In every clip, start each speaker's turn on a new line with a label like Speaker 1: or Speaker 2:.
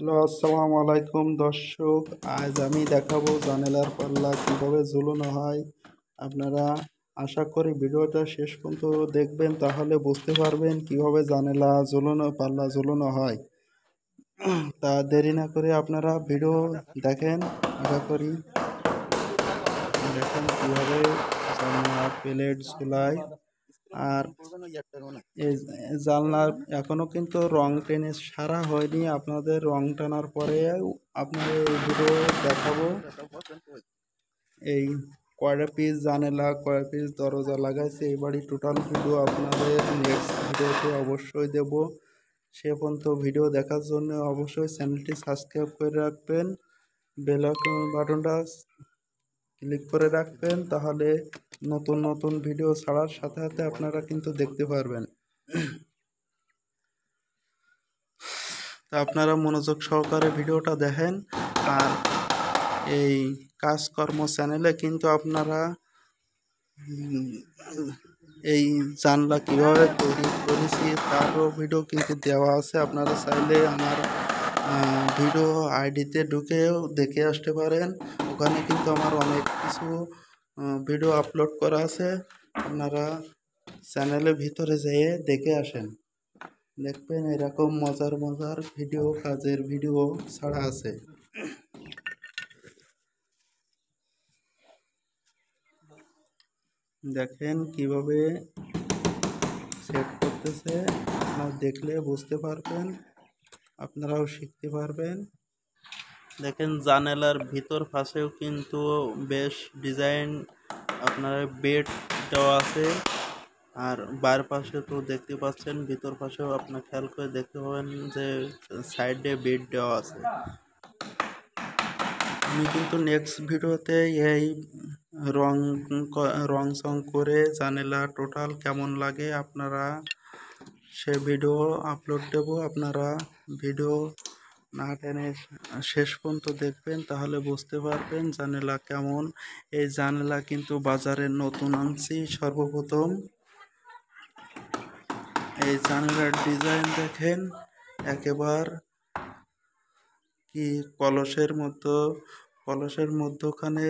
Speaker 1: Hello, আসসালামু আলাইকুম দর্শক। আজ আমি দেখাবো জানালার পাল্লা কীভাবে ঝুলানো হয়। আপনারা আশা করি ভিডিওটা শেষ পর্যন্ত দেখবেন, তাহলে বুঝতে পারবেন কীভাবে জানালা ঝুলানো, পাল্লা ঝুলানো হয়। তা দেরি না করে আপনারা ভিডিও দেখেন। আশা করি দেখেন কীভাবে জানলা, প্লেট ঝুলায় আর জানলার এখনও কিন্তু রং টেনে সারা হয়নি। আপনাদের রং টানার পরে আপনাদের ভিডিও দেখাবো। এই কয়টা পিস জানেলা, কয়টা পিস দরজা লাগাইছে, এই বাড়ি টোটাল ভিডিও আপনাদের নেক্সট ভিডিওতে অবশ্যই দেব। সে পর্যন্ত ভিডিও দেখার জন্য অবশ্যই চ্যানেলটি সাবস্ক্রাইব করে রাখবেন। বেল বাটনটা ক্লিক করে রাখবেন, তাহলে নতুন নতুন ভিডিও ছাড়ার সাথে সাথে আপনারা কিন্তু দেখতে পারবেন। তা আপনারা মনোযোগ সহকারে ভিডিওটা দেখেন, আর এই কাজকর্ম চ্যানেলে কিন্তু আপনারা এই জানলা কীভাবে তৈরি করেছি, তারও ভিডিও কিন্তু দেওয়া আছে। আপনারা চাইলে আমার ভিডিও আইডিতে ঢুকেও দেখে আসতে পারেন। ওখানে কিন্তু আমার অনেক কিছু ভিডিও আপলোড করা আছে। আপনারা চ্যানেলের ভিতরে যেয়ে দেখে আসেন। দেখবেন এরকম মজার মজার ভিডিও, কাজের ভিডিও ছাড়া আছে। দেখেন কীভাবে সেট করতেছে। আপনারা দেখলে বুঝতে পারবেন। আপনারাও শিখতে পারবেন। দেখেন জানালার ভিতর পাশেও কিন্তু বেশ ডিজাইন আপনার বেড দেওয়া আছে। আর বার পাশে তো দেখতে পাচ্ছেন, ভিতর পাশেও আপনার খেয়াল করে দেখতে পাবেন যে সাইডে বেড দেওয়া আছে। আমি কিন্তু নেক্সট ভিডিওতে এই রং রং সং করে জানেলা টোটাল কেমন লাগে আপনারা সে ভিডিও আপলোড দেব। আপনারা ভিডিও না টেনে শেষ পর্যন্ত দেখবেন, তাহলে বুঝতে পারবেন জানেলা কেমন। এই জানেলা কিন্তু বাজারে নতুন আনছি সর্বপ্রথম। এই জানালার ডিজাইন দেখেন, একেবার কি কলসের মতো কলসের মধ্যখানে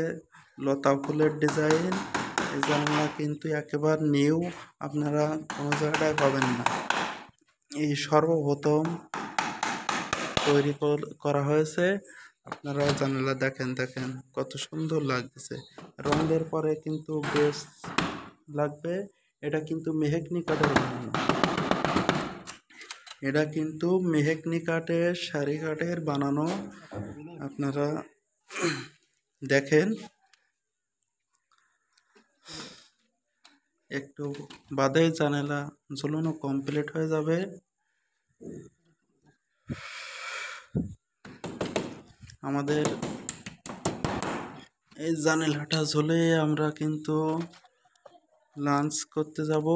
Speaker 1: লতা ফুলের ডিজাইন। এই জানলা কিন্তু একেবার নিউ, আপনারা কোনো জায়গায় পাবেন না। এই সর্বপ্রথম তৈরি করা হয়েছে। আপনারা জানালা দেখেন দেখেন কত সুন্দর লাগতেছে। রঙের পরে কিন্তু বেশ লাগবে। এটা কিন্তু মেহেকনি কাঠের বানানো। এটা কিন্তু মেহেকনি কাঠের শাড়ি কাঠের বানানো। আপনারা দেখেন। একটু বাদে জানালা ঝুলানো কমপ্লিট হয়ে যাবে। আমাদের এই জানেল জানালাটা ঝোলে আমরা কিন্তু লাঞ্চ করতে যাব।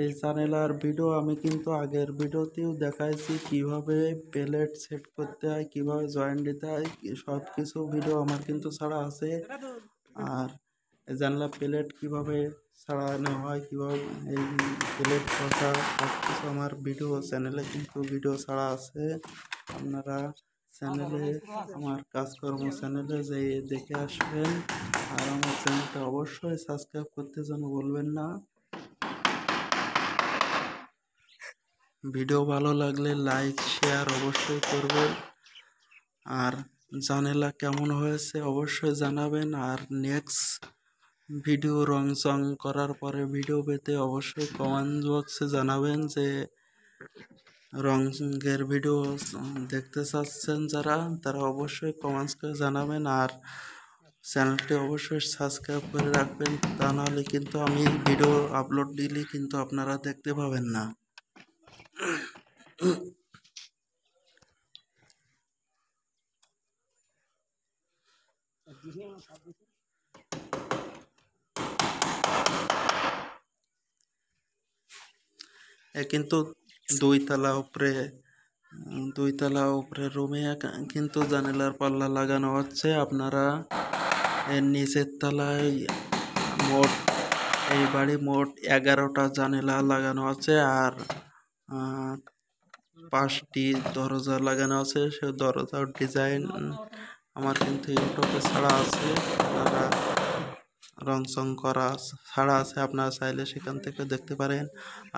Speaker 1: এই চ্যানেলার ভিডিও আমি কিন্তু আগের ভিডিওতেও দেখাইছি, কীভাবে প্লেট সেট করতে হয়, কীভাবে জয়েন্ট দিতে হয় সব কিছু ভিডিও আমার কিন্তু ছাড়া আছে। আর জানলা প্লেট কীভাবে ছাড়ানো হয়, কীভাবে এই প্লেট কষা সব কিছু আমার ভিডিও, চ্যানেলে কিন্তু ভিডিও ছাড়া আছে। আপনারা চ্যানেলে, আমার কাজকর্ম চ্যানেলে যে দেখে আসবেন। আর আমার চ্যানেলটা অবশ্যই সাবস্ক্রাইব করতে যেন বলবেন না। ভিডিও ভালো লাগলে লাইক, শেয়ার অবশ্যই করবেন। আর জানেলা কেমন হয়েছে অবশ্যই জানাবেন। আর নেক্সট ভিডিও রং চং করার পরে ভিডিও পেতে অবশ্যই কমেন্ট বক্সে জানাবেন যে রং রঙের ভিডিও দেখতে চাচ্ছেন যারা, তারা অবশ্যই কমেন্টস করে জানাবেন। আর চ্যানেলটি অবশ্যই সাবস্ক্রাইব করে রাখবেন। তা নাহলে কিন্তু আমি ভিডিও আপলোড দিলে কিন্তু আপনারা দেখতে পাবেন না। কিন্তু দুই তালা উপরে দুই তলা উপরে রুমে কিন্তু জানালার পাল্লা লাগানো হচ্ছে। আপনারা এর নিচের তলায় মোট, এই বাড়ি মোট এগারোটা জানালা লাগানো আছে আর পাঁচটি দরজা লাগানো আছে। সে দরজার ডিজাইন আমার কিন্তু ইউটিউবে ছাড়া আছে, আপনারা রং চং করা ছাড়া আছে, আপনারা চাইলে সেখান থেকে দেখতে পারেন।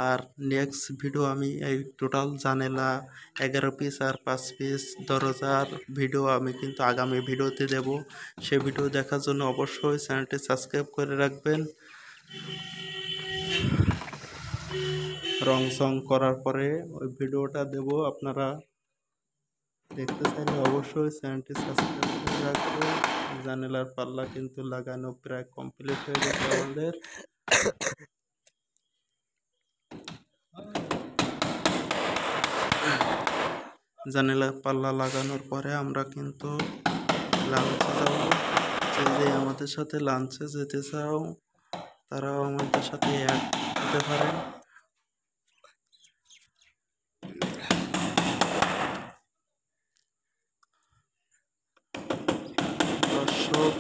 Speaker 1: আর নেক্সট ভিডিও আমি এই টোটাল জানেলা, এগারো পিস আর পাঁচ পিস দরজার ভিডিও আমি কিন্তু আগামী ভিডিওতে দেব। সে ভিডিও দেখার জন্য অবশ্যই চ্যানেলটি সাবস্ক্রাইব করে রাখবেন। রং চং করার পরে ওই ভিডিওটা দেব, আপনারা দেখতে চাইলে অবশ্যই চ্যানেলটি সাবস্ক্রাইব করে রাখবেন। জানালার পাল্লা কিন্তু লাগানো প্রায় কমপ্লিট হয়ে গেছে আমাদের। জানালার পাল্লা লাগানোর পরে আমরা কিন্তু লাঞ্চে যাব। যে আমাদের সাথে লাঞ্চে যেতে চাও, তারাও আমাদের সাথে অ্যাড হতে পারেন দর্শক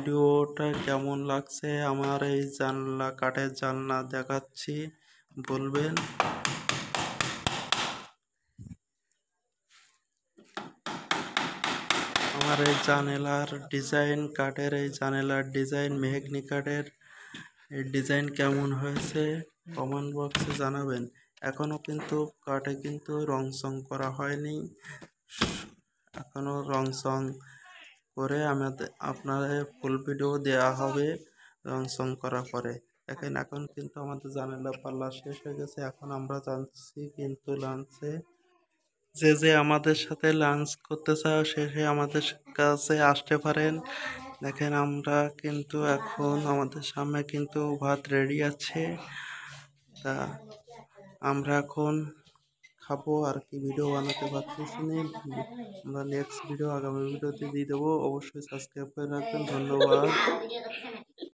Speaker 1: ভিডিওটা কেমন লাগছে? আমার এই জানলা কাঠের জানলা দেখাচ্ছি। বলবেন? আমার এই জানালার ডিজাইন, কাঠের এই জানালার ডিজাইন, মেহগনি কাঠের ডিজাইন কেমন হয়েছে? কমেন্ট বক্সে জানাবেন। এখনও কিন্তু কাঠে কিন্তু রং চং করা হয়নি। এখনও রং চং করে আমাদের আপনাদের ফুল ভিডিও দেওয়া হবে রং চং করার পরে। দেখেন, এখন কিন্তু আমাদের জানালা পাল্লা শেষ হয়ে গেছে। এখন আমরা জানছি কিন্তু লাঞ্চে যে যে আমাদের সাথে লাঞ্চ করতে চাও সে সে আমাদের কাছে আসতে পারেন। দেখেন, আমরা কিন্তু এখন আমাদের সামনে কিন্তু ভাত রেডি আছে। তা আমরা এখন খাব আর কি ভিডিও বানাতে পারতেছি না আমরা নেক্সট ভিডিও আগামী ভিডিওতে দিয়ে দেবো। অবশ্যই সাবস্ক্রাইব করে রাখবেন। ধন্যবাদ।